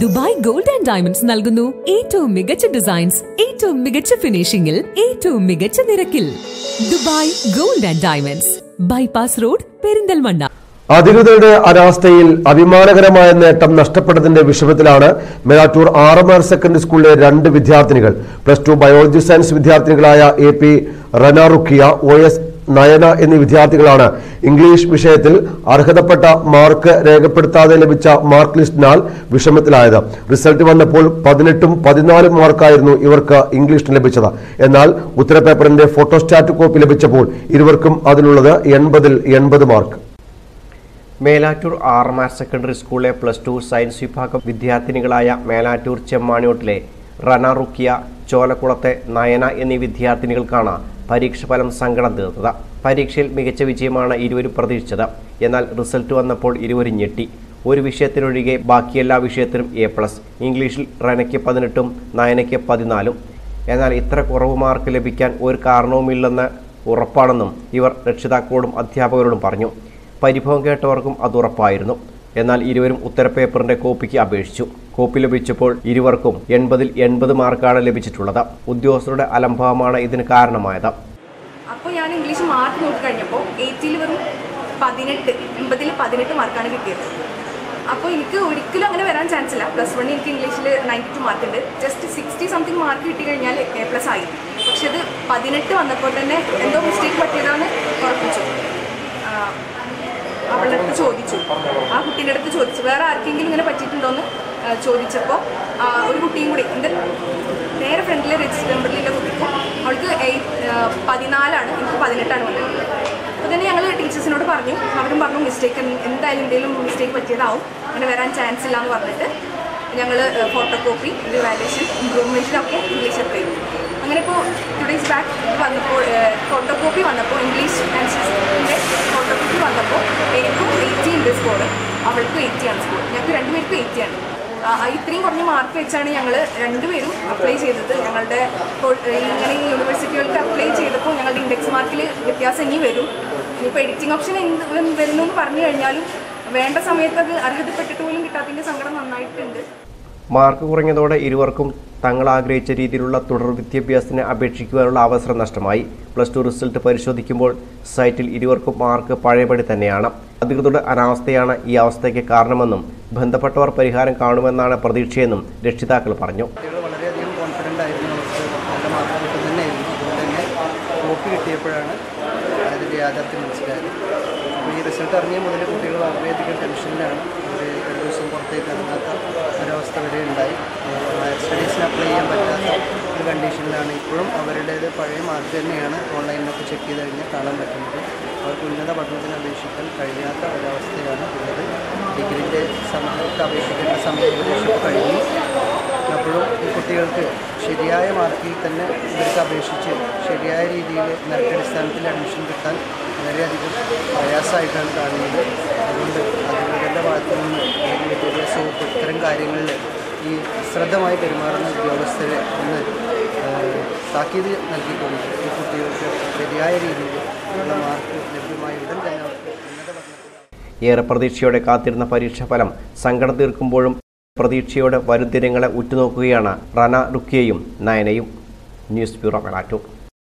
Dubai gold and diamonds നൽകുന്നു ഏറ്റവും മികച്ച ഡിസൈൻസ് ഏറ്റവും മികച്ച ഫിനിഷിംഗിൽ ഏറ്റവും മികച്ച നിരക്കിൽ. Dubai gold and diamonds bypass road Perinthalmanna. അധികൃതരുടെ അനാസ്ഥയിൽ അഭിമാനകരമായ നേട്ടം നഷ്ടപ്പെട്ടതിന്റെ വിഷമത്തിലാണ് മേലാറ്റൂർ ആർ സെക്കൻഡറി സ്കൂളിലെ രണ്ട് വിദ്യാർത്ഥിനികൾ. പ്ലസ് ടു ബയോളജി സയൻസ് വിദ്യാർത്ഥിനികളായ എ പി റനാറുക്കിയ ഒ എസ് നയന എന്നീ വിദ്യാർത്ഥികളാണ്. ഇംഗ്ലീഷ് വിഷയത്തിൽ അർഹതപ്പെട്ട മാർക്ക് രേഖപ്പെടുത്താതെ ലഭിച്ച മാർക്ക് ലിസ്റ്റിനാൽ വിഷമത്തിലായത്. റിസൾട്ട് വന്നപ്പോൾ പതിനെട്ടും പതിനാലും മാർക്കായിരുന്നു ഇവർക്ക് ഇംഗ്ലീഷിന് ലഭിച്ചത്. എന്നാൽ ഉത്തരപേപ്പറിന്റെ ഫോട്ടോസ്റ്റാറ്റ് കോപ്പി ലഭിച്ചപ്പോൾ ഇരുവർക്കും അതിലുള്ളത് എൺപതിൽ എൺപത് mark Melattur R M secondary സ്കൂളിലെ പ്ലസ് ടു സയൻസ് വിഭാഗം വിദ്യാർത്ഥിനികളായ മേലാറ്റൂർ ചെമ്മാണിയോട്ടിലെ റന റുക്കിയ ചോലക്കുളത്തെ നയന എന്നീ വിദ്യാർത്ഥിനികൾക്കാണ് പരീക്ഷ ഫലം സങ്കടം തീർത്തത്. പരീക്ഷയിൽ മികച്ച വിജയമാണ് ഇരുവരും പ്രതീക്ഷിച്ചത്. എന്നാൽ റിസൾട്ട് വന്നപ്പോൾ ഇരുവരും ഞെട്ടി. ഒരു വിഷയത്തിനൊഴികെ ബാക്കി എല്ലാ എ പ്ലസ്. ഇംഗ്ലീഷിൽ റനയ്ക്ക് പതിനെട്ടും നയനയ്ക്ക് പതിനാലും. എന്നാൽ ഇത്ര കുറവ് മാർക്ക് ലഭിക്കാൻ ഒരു കാരണവുമില്ലെന്ന് ഉറപ്പാണെന്നും ഇവർ രക്ഷിതാക്കളോടും അധ്യാപകരോടും പറഞ്ഞു. പരിഭവം കേട്ടവർക്കും അത് ഉറപ്പായിരുന്നു. എന്നാൽ ഇരുവരും ഉത്തരപേപ്പറിന്റെ കോപ്പിക്ക് അപേക്ഷിച്ചു. കോപ്പി ലഭിച്ചപ്പോൾ ഇരുവർക്കും എൺപതിൽ എൺപത് മാർക്കാണ് ലഭിച്ചിട്ടുള്ളത്. ഉദ്യോഗസ്ഥരുടെ അലംഭാവമാണ് ഇതിന് കാരണമായത്. അപ്പോൾ ഞാൻ ഇംഗ്ലീഷ് മാർക്ക് നോക്കി കഴിഞ്ഞപ്പോൾ എയ്റ്റിൽ വെറും പതിനെട്ട് എൺപതിൽ പതിനെട്ട് മാർക്കാണ് കിട്ടിയത്. അപ്പോൾ എനിക്ക് ഒരിക്കലും അങ്ങനെ വരാൻ ചാൻസ് ഇല്ല. പ്ലസ് വൺ എനിക്ക് ഇംഗ്ലീഷിൽ നയന്റി ടു മാർക്ക് ഉണ്ട്. ജസ്റ്റ് സിക്സ്റ്റി സംതിങ് മാർക്ക് കിട്ടി കഴിഞ്ഞാൽ എ പ്ലസ് ആയി. പക്ഷെ അത് പതിനെട്ട് വന്നപ്പോൾ തന്നെ എന്തോ മിസ്റ്റേക്ക് പറ്റിയതാണ് ഉറപ്പിച്ചു. ചോദിച്ചു. ആ കുട്ടീന്റെ അടുത്ത് ചോദിച്ചു. വേറെ ആർക്കെങ്കിലും ഇങ്ങനെ പറ്റിയിട്ടുണ്ടോയെന്ന് ചോദിച്ചപ്പോൾ ഒരു കുട്ടിയും കൂടി എന്റെ നേരെ ഫ്രണ്ടിൽ രജിസ്റ്റർ നമ്പറിലുള്ള കുട്ടിക്ക്. അവൾക്ക് എയ്റ്റ് പതിനാലാണ്. എനിക്ക് പതിനെട്ടാണ് വന്നത്. അപ്പോൾ തന്നെ ഞങ്ങൾ ടീച്ചേഴ്സിനോട് പറഞ്ഞു. അവരും പറഞ്ഞു മിസ്റ്റേക്ക് എന്തായാലും എന്തെങ്കിലും മിസ്റ്റേക്ക് പറ്റിയതാവും. അങ്ങനെ വരാൻ ചാൻസ് ഇല്ല എന്ന് പറഞ്ഞിട്ട് ഞങ്ങൾ ഫോട്ടോ കോപ്പി റിവാലുവേഷൻ ഇമ്പ്രൂവ്മെന്റിനൊക്കെ ഇംഗ്ലീഷ് അപ്ലൈ ചെയ്തു അങ്ങനെ ഇപ്പോൾ ടു ഡേയ്സ് ബാക്ക് വന്നപ്പോൾ ഫോട്ടോ കോപ്പി വന്നപ്പോൾ ഇംഗ്ലീഷ് ആൻസേഴ്സിന്റെ ഫോട്ടോ കോപ്പി വന്നപ്പോൾ എനിക്കും എയ്റ്റി ഉണ്ട് സ്കോർ അവൾക്കും എയ്റ്റി ആണ്. സ്കൂൾ ഞങ്ങൾക്ക് രണ്ടുപേർക്കും എയ്റ്റി ആണ്. ഇത്രയും കുറഞ്ഞ മാർക്ക് വെച്ചാണ് ഞങ്ങൾ രണ്ടുപേരും അപ്ലൈ ചെയ്തത്. ഞങ്ങളുടെ ഇങ്ങനെ ഈ യൂണിവേഴ്സിറ്റികൾക്ക് അപ്ലൈ ചെയ്തപ്പോൾ ഞങ്ങളുടെ ഇൻഡെക്സ് മാർക്കിൽ വ്യത്യാസം ഇനി വരും. ഇനിയിപ്പോൾ എഡിറ്റിംഗ് ഓപ്ഷൻ എന്ത് വരുന്നു എന്ന് പറഞ്ഞു കഴിഞ്ഞാലും വേണ്ട സമയത്ത് അത് അർഹതപ്പെട്ടിട്ട് പോലും കിട്ടാത്തതിന്റെ സങ്കടം നന്നായിട്ടുണ്ട്. മാർക്ക് കുറഞ്ഞതോടെ ഇരുവർക്കും തങ്ങൾ ആഗ്രഹിച്ച രീതിയിലുള്ള തുടർ വിദ്യാഭ്യാസത്തിന് അപേക്ഷിക്കുവാനുള്ള അവസരം നഷ്ടമായി. പ്ലസ് ടു റിസൾട്ട് പരിശോധിക്കുമ്പോൾ സൈറ്റിൽ ഇരുവർക്കും മാർക്ക് പഴയപടി തന്നെയാണ്. അധികൃതരുടെ അനാവസ്ഥയാണ് ഈ അവസ്ഥയ്ക്ക് കാരണമെന്നും ബന്ധപ്പെട്ടവർ പരിഹാരം കാണുമെന്നാണ് പ്രതീക്ഷയെന്നും രക്ഷിതാക്കൾ പറഞ്ഞു. കിട്ടിയപ്പോഴാണ് ഈ റിസൾട്ട് അറിഞ്ഞ മുതൽ കുട്ടികൾ വളരെയധികം ടെൻഷനിലാണ് ഒരു ദിവസം പുറത്തേക്ക് ഇറങ്ങാത്ത കണ്ടീഷനിലാണ് ഇപ്പോഴും അവരുടേത് പഴയ മാർക്ക് തന്നെയാണ് ഓൺലൈനിലൊക്കെ ചെക്ക് ചെയ്ത് കഴിഞ്ഞാൽ കാണാൻ പറ്റുന്നത്. അവർക്ക് ഉന്നത പഠനത്തിന് അപേക്ഷിക്കാൻ കഴിയാത്ത ഒരവസ്ഥയാണ് ഉള്ളത്. ഡിഗ്രിന്റെ സമയത്ത് അപേക്ഷിക്കേണ്ട സമയം ഏകദേശം കഴിഞ്ഞു. അപ്പോഴും ഈ കുട്ടികൾക്ക് ശരിയായ മാർക്കിൽ തന്നെ ഇവർക്ക് അപേക്ഷിച്ച് ശരിയായ രീതിയിൽ മെറിറ്റ് അടിസ്ഥാനത്തിൽ അഡ്മിഷൻ കിട്ടാൻ വളരെയധികം പ്രയാസമായിട്ടാണ് കാണുന്നത്. അതുകൊണ്ട് അധികൃതരുടെ ഭാഗത്തു നിന്ന് വിദ്യാഭ്യാസ വകുപ്പ് ഇത്തരം കാര്യങ്ങളിൽ ഈ ശ്രദ്ധമായി പെരുമാറുന്ന ഉദ്യോഗസ്ഥരെ ഒന്ന് താക്കീത് നൽകിക്കൊണ്ട് ഈ കുട്ടികൾക്ക് ശരിയായ രീതിയിൽ ഉള്ള മാർക്ക് ലഭ്യമായ ഉടൻ തന്നെ ഏറെ പ്രതീക്ഷയോടെ കാത്തിരുന്ന പരീക്ഷാ ഫലം സങ്കടം തീർക്കുമ്പോഴും പ്രതീക്ഷയോടെ വരും ദിനങ്ങളെ ഉറ്റുനോക്കുകയാണ് റന റുക്കിയയും നയനയും. News bureau Melattur.